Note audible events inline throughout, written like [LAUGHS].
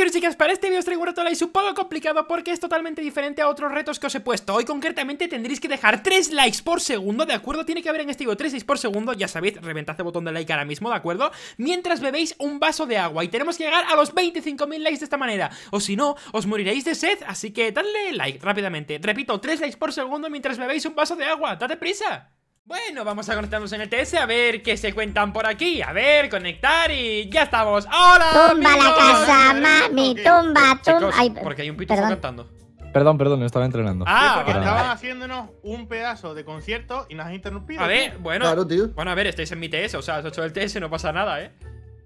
Chicos chicas, para este vídeo os traigo un reto like un poco complicado porque es totalmente diferente a otros retos que os he puesto. Hoy concretamente tendréis que dejar 3 likes por segundo, ¿de acuerdo? Tiene que haber en este vídeo 3 likes por segundo, ya sabéis, reventad el botón de like ahora mismo, ¿de acuerdo? Mientras bebéis un vaso de agua y tenemos que llegar a los 25.000 likes de esta manera. O si no, os moriréis de sed, así que dadle like rápidamente. Repito, 3 likes por segundo mientras bebéis un vaso de agua, date prisa bueno, vamos a conectarnos en el TS a ver qué se cuentan por aquí. A ver, conectar y ya estamos. ¡Hola! Tumba la casa, mami, tumba, tumba. Ay, porque hay un pitufo cantando. Perdón, perdón, estaba entrenando. Ah, porque estaban haciéndonos un pedazo de concierto y nos has interrumpido. A ver, bueno. Bueno, a ver, estáis en mi TS, o sea, has hecho el TS, no pasa nada, ¿eh?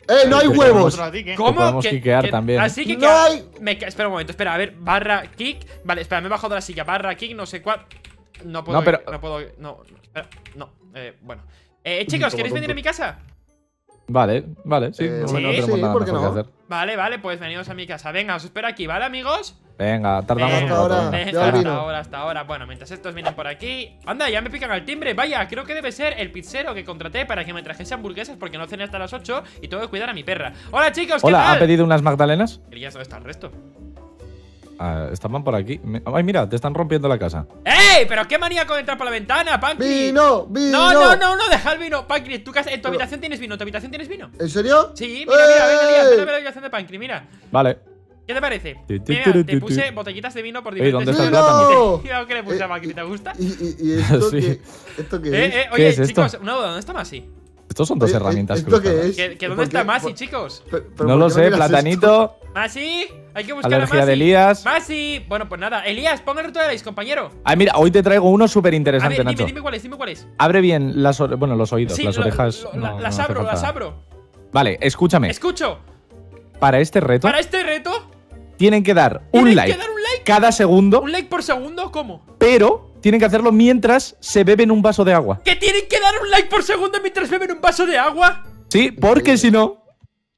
¡Eh, no hay huevos! ¿Cómo? Podemos que, también. Así que, no hay... me, espera un momento, espera, a ver, barra kick. Vale, espera, me he bajado de la silla. Barra kick, no sé cuál. No puedo. No, pero. No puedo. No, espera, no. Eh, bueno. Eh, chicos, ¿queréis venir a mi casa? Vale, vale, sí. Eh, sí, no tenemos nada no? que hacer. Vale, vale, pues venidos a mi casa. Venga, os espero aquí, ¿vale, amigos? Venga, tardamos Venga, un rato. Venga, hasta ahora, hasta ahora. Bueno, mientras estos vienen por aquí. Anda, ya me pican al timbre. Vaya, creo que debe ser el pizzero que contraté para que me trajese hamburguesas porque no cené hasta las 8 y tengo que cuidar a mi perra. Hola, chicos, ¿qué Hola, tal? ¿ha pedido unas magdalenas? Elías, ¿dónde está el resto? Ah, estaban por aquí. Ay, mira, te están rompiendo la casa. ¡Ey! ¿Pero qué manía con entrar por la ventana, Pancri? ¡Vino! ¡Vino! No, no, no, no, deja el vino, Pancri. ¿En tu, casa, en tu habitación tienes vino? ¿En tu habitación tienes vino? ¿En serio? Sí, mira, mira, ven, Elías, ¡Ey! ven a ver la habitación de Pancri, mira. Vale. ¿Qué te parece? Mira, te puse botellitas de vino por diferentes ¿dónde está el plátano? Mira lo que le puse a Eh, Pancri, ¿te gusta? ¿Y, y, y esto [LAUGHS] Sí. qué, esto qué Eh, es? eh, oye, es esto? chicos, una duda, ¿dónde está Masi? Estos son dos Oye, herramientas ¿Esto qué cruzadas. es? ¿Que, que ¿Por dónde está qué? Masi, chicos? Pero- pero No ¿por lo qué sé, platanito. ¿Masi? Hay que buscar a Alergia Masi. de Elías. Masi. Bueno, pues nada. Elías, pon el reto de Elías, compañero. Ay, mira, hoy te traigo uno súper A interesante, dime, Nacho. dime cuál es, dime cuál es. Abre bien las ore- bueno, los oídos, Sí, las lo- orejas. lo- no, la- no las abro, las abro. Vale, escúchame. Escucho. Para este reto Para este reto, tienen que dar un ¿tienen like que dar un like? cada segundo, ¿Un like por segundo? ¿Cómo? pero tienen que hacerlo mientras se beben un vaso de agua. ¿Que tienen que dar un like por segundo mientras beben un vaso de agua? Sí, porque si no,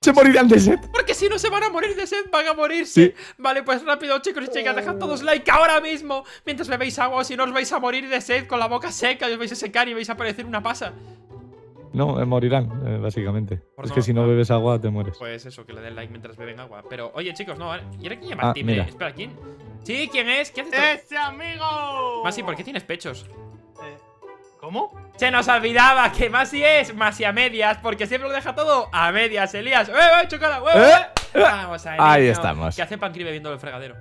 se morirán de sed. Porque si no se van a morir de sed, van a morirse. Sí. Vale, pues rápido, chicos y chicas, dejad todos like ahora mismo. Mientras bebéis agua, si no os vais a morir de sed con la boca seca y os vais a secar y vais a parecer una pasa. No, eh, morirán, eh, básicamente. Por es no- que si no bebes agua, te mueres. Pues eso, que le den like mientras beben agua. Pero, oye, chicos, no, ¿y ahora quién llama Ah. Espera, ¿quién? Sí, ¿quién es? ¿Qué haces? ¡Ese amigo! Masi, ¿por qué tienes pechos? ¿Cómo? Se nos olvidaba que Masi es Masi a medias, porque siempre lo deja todo a medias, Elías. ¡Eh, eh, chocala! ¡Eh, eh! Eh, Vamos a ver. ahí niño. estamos. ¿Qué hace Pancri bebiendo el fregadero?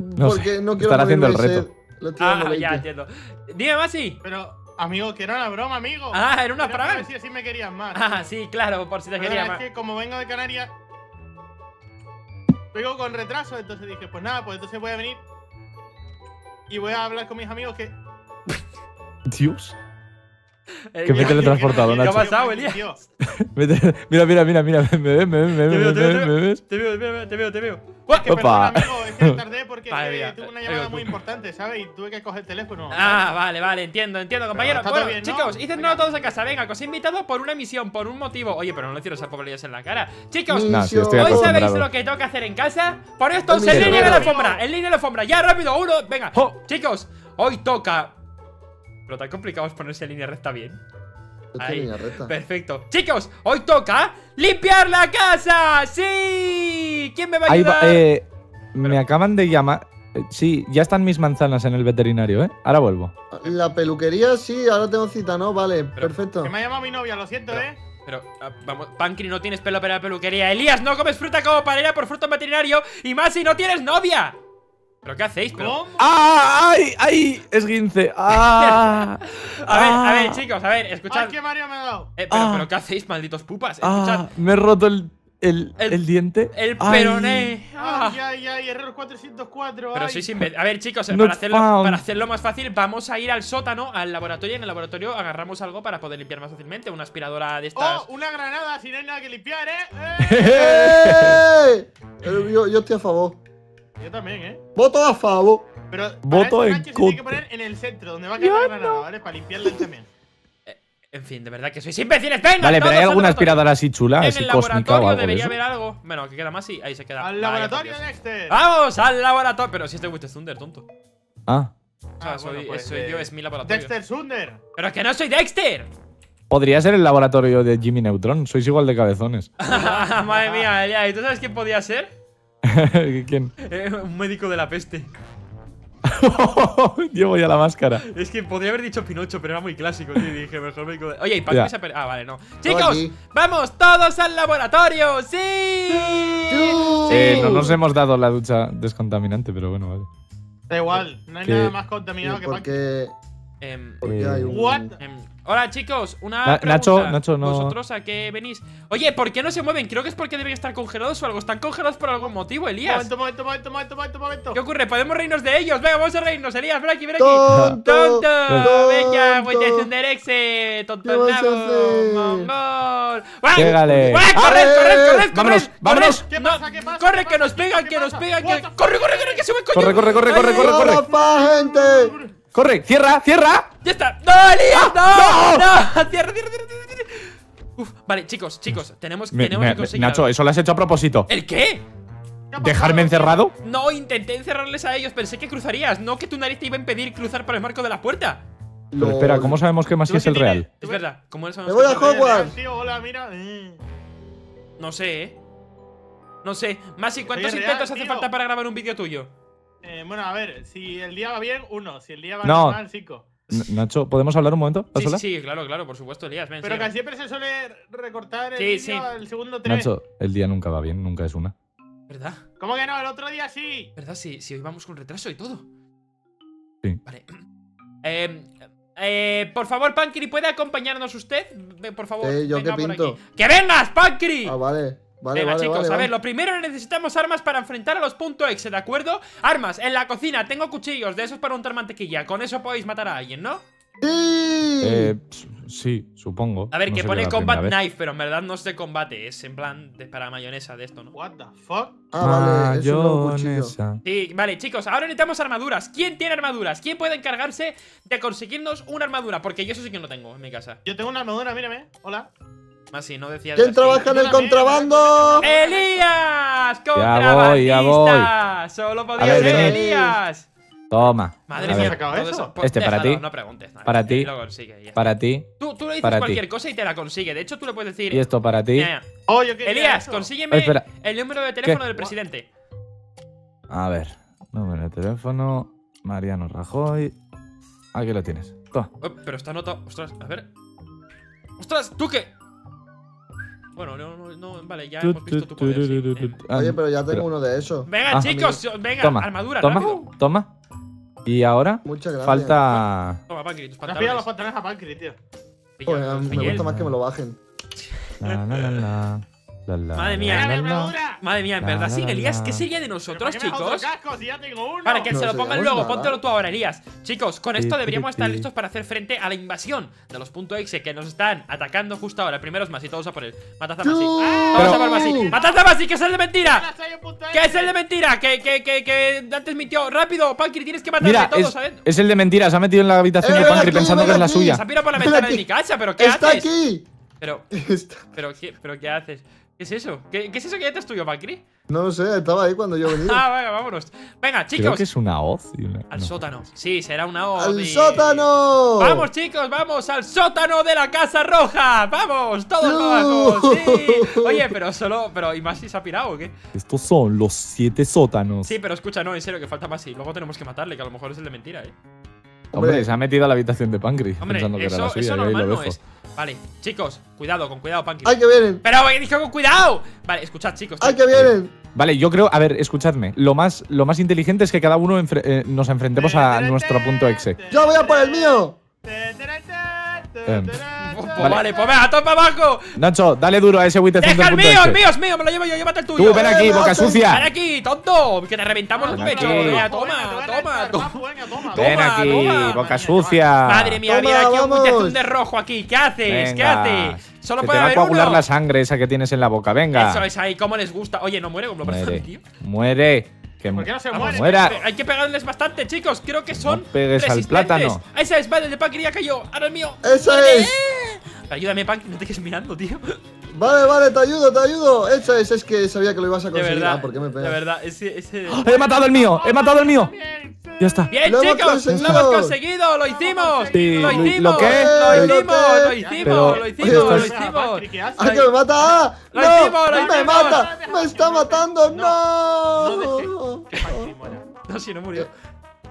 No Porque sé, no quiero estará haciendo el reto. Lo Ah, ya 20. entiendo. Dime, Masi. Pero, amigo, que era una broma, amigo. Ah, era una prank. si así me querías más. Ah, sí, claro, por si te Perdona, quería es más. que como vengo de Canarias, vengo con retraso, entonces dije, pues nada, pues entonces voy a venir y voy a hablar con mis amigos que... Dios. Eh, que me he teletransportado, ¿Qué ha Nacho. pasado, Elías? [LAUGHS] Mira, mira, mira, mira. Me ves, me ves, me Te ves, te veo, te me veo. ves. Te veo, te veo, te. Es [LAUGHS] que Opa. perdona, amigo, es que [LAUGHS] tardé porque tuve una llamada muy importante, ¿sabes? Y tuve que coger el teléfono. Ah, vale, vale, entiendo, entiendo, compañero. está Bueno, todo bien, ¿no? chicos, Venga. todos a casa. Venga, que os he invitado por una misión, por un motivo. Oye, pero no le a pobre Elías en la cara. Chicos, sí, ¿Hoy sabéis lo que tengo que hacer en casa? Poneos todos en línea de la alfombra, en línea de la alfombra. Ya, rápido, uno, venga. Chicos, hoy toca. Pero tan complicado es ponerse en línea recta bien. Ahí. línea recta. Perfecto. Chicos, hoy toca limpiar la casa. ¡Sí! ¿Quién me va a va, ayudar? eh, me acaban de llamar. eh, Sí, ya están mis manzanas en el veterinario, ¿eh? Ahora vuelvo. La peluquería, sí, ahora tengo cita, ¿no? Vale, perfecto. Que me ha llamado mi novia, lo siento, Pero- ¿eh? Pero, ah, vamos, Pancri, no tienes pelo para la peluquería. Elías, no comes fruta como para ir a por fruta en veterinario. Y más si no tienes novia. ¿Pero qué hacéis? Pero- ¿Cómo? ¡Ah! ¡Ay! ¡Ay! Esguince. [LAUGHS] ¡Ah! A ver, a ver, Ah. chicos, a ver, escuchad. ¡Ay, qué Mario me ha dado! Eh, pero, Ah. pero ¿qué hacéis, malditos pupas? Escuchad. ¡Ah! Me he roto el, el, El- el diente. El peroné. ¡Ay, ay, ay! Error 404. Pero sois imbéciles. A ver, chicos, Not para hacerlo, found. para hacerlo más fácil, vamos a ir al sótano, al laboratorio. Y en el laboratorio agarramos algo para poder limpiar más fácilmente. Una aspiradora de estas. ¡Oh! Una granada, si no hay nada que limpiar, ¿eh? ¡Eh! [LAUGHS] ¡Eh! Eh, Yo, yo estoy a favor. Yo también, ¿eh? Voto a favor. Pero para Voto en se tiene que contra. poner en el centro, donde va a quedar la granada, ¿vale? Para limpiarla también. [LAUGHS] En fin, de verdad que sois imbéciles. Venga, Vale, pero hay al alguna aspiradora así chula, En así el cósmica o laboratorio algo de debería haber algo. Bueno, que queda más, sí. Ahí se queda. Al laboratorio. Dexter. ¡Vamos al laboratorio! Pero si este Witch Thunder, tonto. Ah, O sea, Ah, soy, bueno, pues, soy eh, yo, es mi laboratorio. Dexter Sunder. ¡Pero que no soy Dexter! podría ser el laboratorio de Jimmy Neutron. Sois igual de cabezones. [LAUGHS] Madre mía, Elia, ¿y tú sabes quién podía ser? [LAUGHS] ¿Quién? Eh, un médico de la peste. [LAUGHS] Llevo ya la máscara. Es que podría haber dicho Pinocho, pero era muy clásico, tío. y Dije, mejor médico de. Oye, y Paco Ya. se Ah, vale, no. Chicos, vamos todos al laboratorio. ¡Sí! Eh, no nos hemos dado la ducha descontaminante, pero bueno, vale. Da igual, no hay Que- nada más contaminado que Pac. Porque, Em, Eh, hay un. What? em, hola, chicos. Una Na- pregunta. Nacho, Nacho, no- ¿Vosotros a qué venís? Oye, ¿por qué no se mueven? Creo que es porque deben estar congelados o algo. ¿Están congelados por algún motivo, Elías? Momento, momento, momento, momento, momento, momento. ¿Qué ocurre? ¿Podemos reírnos de ellos? Venga, vamos a reírnos. Elías, ven aquí, ven aquí. ¡Tonto! ¡Tonto! tonto. ¡Venga, voy a encender exe! ¡Tonto ¿Qué vas a nabo! Pégale. ¡Corred, corred, corred! Vámonos, vámonos. ¿Qué pasa, qué pasa, ¡Corre, que nos pegan, que nos pegan! ¡Corre, corre, corre! ¡Que sube, coño! Corre, corre, corre, corre, corre, corre. ¡Corre! ¡Cierra! ¡Cierra! ¡Ya está! ¡No, Elías! ¡No! ¡No! ¡No! [LAUGHS] ¡Cierra, cierra, cierra! Uf, vale, chicos, chicos, tenemos, Me- tenemos me- que conseguir. Nacho, algo. eso lo has hecho a propósito. ¿El qué? ¿Qué ha ¿Dejarme encerrado? No, intenté encerrarles a ellos, pensé que cruzarías, no que tu nariz te iba a impedir cruzar por el marco de la puerta. Pero espera. ¿cómo sabemos que? Masi ¿Tú es el real? Es verdad, como eso Me voy a Hogwarts. hola, mira. eh. No sé, ¿eh? No sé. Masi, ¿cuántos intentos real, hace tío. falta para grabar un vídeo tuyo? Eh, bueno, a ver, si el día va bien, uno. Si el día va No. mal, cinco. N- Nacho, ¿podemos hablar un momento? ¿A Sí, sí, solas? sí, claro, claro, por supuesto, Elías, ven, Pero sígueme. que siempre se suele recortar el Sí, sí. segundo tres. Nacho, el día nunca va bien, nunca es una. ¿Verdad? ¿Cómo que no? El otro día sí. ¿Verdad? Sí, sí, hoy vamos con retraso y todo. Sí. Vale. Eh, [CLEARS THROAT] eh, por favor, Pankri, ¿puede acompañarnos usted? Por favor. Sí, yo venga qué por pinto. aquí. ¡Que vengas, Pankri! Ah, vale. Vale, Venga, vale, chicos, vale, a vale. ver, lo primero necesitamos armas para enfrentar a los punto .exe, ¿de acuerdo? Armas, en la cocina tengo cuchillos, de esos para untar mantequilla. Con eso podéis matar a alguien, ¿no? ¡Sí! Eh, sí, supongo. A ver, No que pone combat knife, pero en verdad no es de combate, es en plan de para mayonesa de esto, ¿no? What the fuck? ah, vale. Mayonesa. Sí, vale, chicos, ahora necesitamos armaduras. ¿Quién tiene armaduras? ¿Quién puede encargarse de conseguirnos una armadura? Porque yo eso sí que no tengo en mi casa. Yo tengo una armadura, mírame. Hola. Más si no decía de ¿Quién trabaja en el contrabando? ¡Elías! voy, ya ¡Contrabandista! Solo podía ver, ser venid. Elías. Toma. Madre mía, sacado eso? Pues Este para ti. No preguntes. nada, Para ti. Ya. Para ti Tú, tú le dices para cualquier cosa y te la consigue. De hecho, tú le puedes decir. y esto para ti. Mira, Oh, yo Elías, eso. consígueme Oh, espera. el número de teléfono ¿Qué? del presidente. A ver, número de teléfono, Mariano Rajoy. Aquí lo tienes. Toma. Oh, pero está anotado. Ostras, a ver. ¡Ostras! ¿Tú qué? Bueno, no, no, no, vale, ya hemos visto tu poder. sí. Oye, pero ya tengo pero- uno de esos. Venga, Ah. chicos, venga, Toma, armadura, toma, rápido. toma. Y ahora Muchas gracias. falta. Toma, Pankri, tus Me has pillado los pantalones. pantalones a Pancri, tío. Joder, me gusta más que me lo bajen. La, la, la, la, la, la, Madre mía. la, ¡Mira mi la. armadura! Madre mía, en verdad, sí, Elías. ¿qué sería de ¿Pero nosotros, chicos? casco si ya tengo uno? Para que No se lo pongan luego, nada. póntelo tú ahora, Elías. Chicos, con esto deberíamos estar listos para hacer frente a la invasión de los punto .exe que nos están atacando justo ahora. Primero es Masi, todos a por él. Matad a Masi. Vamos a por Masi. ¡Matad a Masi, que es el de mentira! ¡Que es el de mentira! ¡Que, que, que, que antes mintió! ¡Rápido! Pankri, tienes que matarle Mira, a todos, es, ¿sabes? es el de mentiras. Se ha metido en la habitación Eh, de Pancri aquí, pensando que es la aquí. suya. Se ha pirado por la Ven ventana de mi casa, ¿pero qué ¡Está haces? aquí! Pero, Está- pero, ¿qué, pero, ¿qué haces? ¿Qué es eso? ¿Qué, qué es eso que ya te es tuyo, Pankri? No lo sé, estaba ahí cuando yo venía. [LAUGHS] Ah, venga, vámonos. Venga, Creo chicos. que es una hoz. una- Al no. sótano. Sí, será una O. ¡Al sótano! Vamos, chicos, vamos al sótano de la Casa Roja. Vamos, todos ¡No! abajo. Sí. [LAUGHS] Oye, pero solo. Pero, ¿y Masi se ha pirado o qué? Estos son los siete sótanos. Sí, pero escucha, no, en serio, que falta Masi. Luego tenemos que matarle, que a lo mejor es el de mentira, eh. Hombre, Hombre. se ha metido a la habitación de Pancri Hombre, pensando que era la eso, suya. eso y ahí normal lo no dejo. es. Vale, chicos, cuidado, con cuidado, Pankri. ¡Ay, que vienen! Pero he dicho con cuidado. Vale, escuchad, chicos. ¡Ay, que vienen! Vale, yo creo, a ver, escuchadme. Lo más, lo más inteligente es que cada uno enfre- eh, nos enfrentemos a nuestro punto exe. ¡Yo voy a por el mío! Vale. vale. pues venga, toma abajo. Nacho, dale duro a ese Wittecenter Deja el mío, el mío es mío, me lo llevo yo, llévate el tuyo. Tú, ven aquí, boca sucia. Ven aquí, tonto, que te reventamos el pecho. toma, toma, toma. Ven Toma, aquí, toma. boca sucia. Madre mía, mira aquí un. Wittezun de rojo aquí. ¿Qué haces? ¿Qué haces? Solo Se te puede va a coagular uno. la sangre esa que tienes en la boca. Venga. Eso es ahí, cómo les gusta. Oye, no muere como lo parece a mi Muere. tío. Muere. Que ¿Por qué no se Vamos, muere? muera. Hay que pegarles bastante, chicos. Creo que son. No pegues al plátano. Esa es, vale, el de ya cayó. Ahora el mío. ¡Esa es! Ayúdame, Pankri, no te quedes mirando, tío. Vale, vale, te ayudo, te ayudo. Esa es, es que sabía que lo ibas a De conseguir. verdad. Ah, ¿por qué me de pegas? verdad, ese. ese... ¡He matado el mío! ¡He matado el mío! Ya está. Bien, ¡Lo hemos chicos, lo hemos conseguido, lo hicimos. Sí, lo hicimos, ¿lo qué? lo ¿Lo hicimos, lo hicimos, Pero- lo Oye, hicimos, lo estás- hicimos. ¡Ay, que me mata! ¡Ah! Lo ¡No! hicimos, lo ¡Me hicimos. mata! ¡Me está matando! ¡No! No, sí, no murió.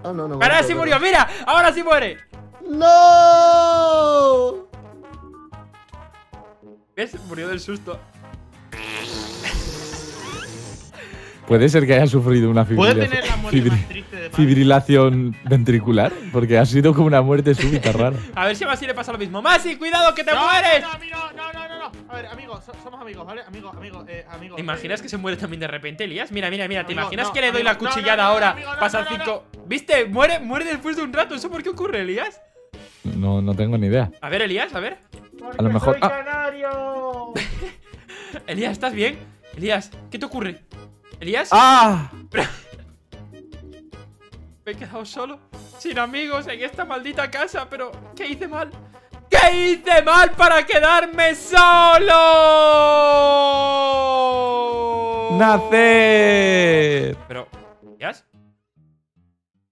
Ah, no, no. Ahora sí murió, mira, ahora sí muere. ¡No! ¿Ves? Murió del susto. Puede ser que haya sufrido una Puede fibrilación, tener la muerte fibri- más triste de fibrilación ventricular, porque ha sido como una muerte súbita [LAUGHS] rara. A ver si a Masi le pasa lo mismo. Masi, cuidado que te No, mueres. No, no, no, no. A ver, amigos, so- somos amigos, ¿vale? Amigos, amigos, eh, amigos. ¿Te imaginas que se muere también de repente, Elías? Mira, mira, mira, ¿te Amigo, imaginas no, que le doy amigo, la cuchillada no, no, ahora? Pasan no, no, cinco. ¿Viste? Muere, muere después de un rato. ¿Eso por qué ocurre, Elías? No, no tengo ni idea. A ver, Elías, a ver. A lo mejor. Soy ¡Ah! [LAUGHS] Elías, ¿estás bien? Elías, ¿qué te ocurre? ¿Elías? ¡Ah! [LAUGHS] Me he quedado solo, sin amigos en esta maldita casa, pero ¿qué hice mal? ¿Qué hice mal para quedarme solo? ¡Nacer! Pero, ¿Elías?